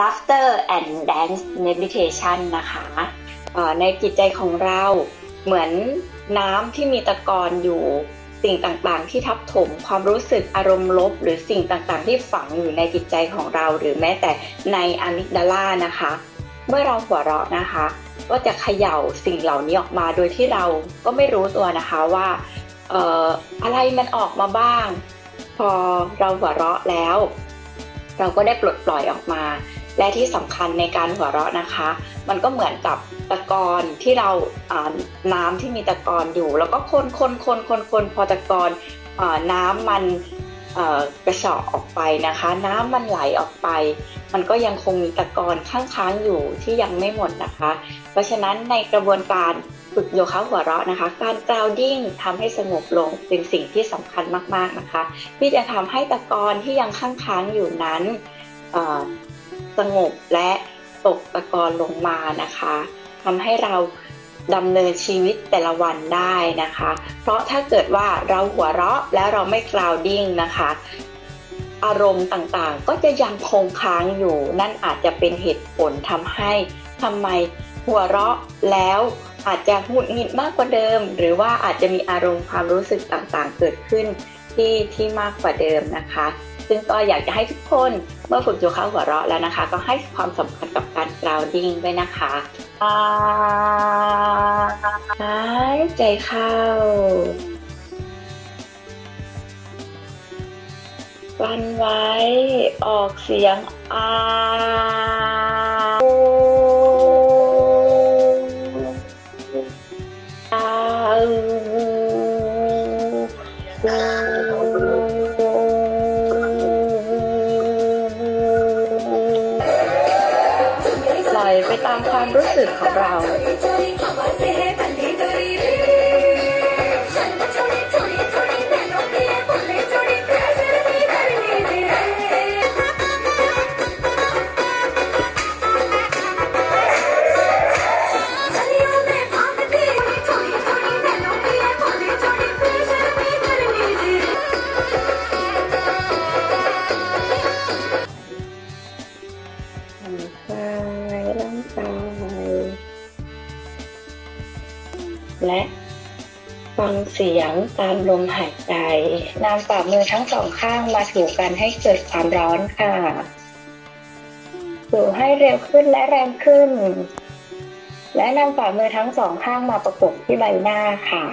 laughter and dance meditation นะคะในจิตใจของเราเหมือนน้ำที่มีตะกอนอยู่สิ่งต่างๆ ที่ทับถมความรู้สึกอารมณ์ลบ หรือสิ่งต่างๆ ที่ฝังอยู่ในจิตใจของเรา หรือแม้แต่ในอะมิกดาลานะคะ เมื่อเราหัวเราะนะคะ ก็จะเขย่าสิ่งเหล่านี้ออกมาโดยที่เราก็ไม่รู้ตัวนะคะว่าเอ่ออะไรมันออกมาบ้าง พอเราหัวเราะแล้ว เราก็ได้ปลดปล่อยออกมา และที่สำคัญในการหัวเราะนะคะ มันก็เหมือนกับตะกอนที่เราน้ำที่มีตะกอนอยู่ แล้วก็คนคนคนคนคนพอตะกอนน้ำมันกระเฉาะออกไปนะคะ น้ำมันไหลออกไป มันก็ยังคงมีตะกอนค้างๆอยู่ที่ยังไม่หมดนะคะ เพราะฉะนั้นในกระบวนการฝึกโยคะหัวเราะนะคะ การกราวดิ้งทำให้สงบลงเป็นสิ่งที่สำคัญมากๆนะคะ ที่จะทำให้ตะกอนที่ยังค้างๆอยู่นั้น สงบและตกตะกอนลงมานะคะทำให้เราดำเนินชีวิตแต่ละวันได้นะคะ เพราะถ้าเกิดว่าเราหัวเราะแล้วเราไม่กราวดิ้งนะคะ อารมณ์ต่างๆ ก็จะยังคงค้างอยู่ นั่นอาจจะเป็นเหตุผลทำให้ทำไมหัวเราะแล้วอาจจะหงุดหงิดมากกว่าเดิม หรือว่าอาจจะมีอารมณ์ความรู้สึกต่างๆ เกิดขึ้นที่ที่มากกว่าเดิมนะคะ ซึ่งก็อยากจะให้ทุกคนเมื่อฝึกโยคะหัวเราะแล้วนะคะ ก็ให้ความสำคัญกับการกราวดิ้งด้วยนะคะหายใจเข้ากลั้นไว้ออกเสียงอา ไปตามความรู้สึกของเรา และฟังเสียงตามลมหายใจนำฝ่ามือทั้งสองข้างมาถูกันให้เกิดความร้อนค่ะถูให้เร็วขึ้นและแรงขึ้น และนำฝ่ามือทั้งสองข้างมาประกบที่ใบหน้าค่ะ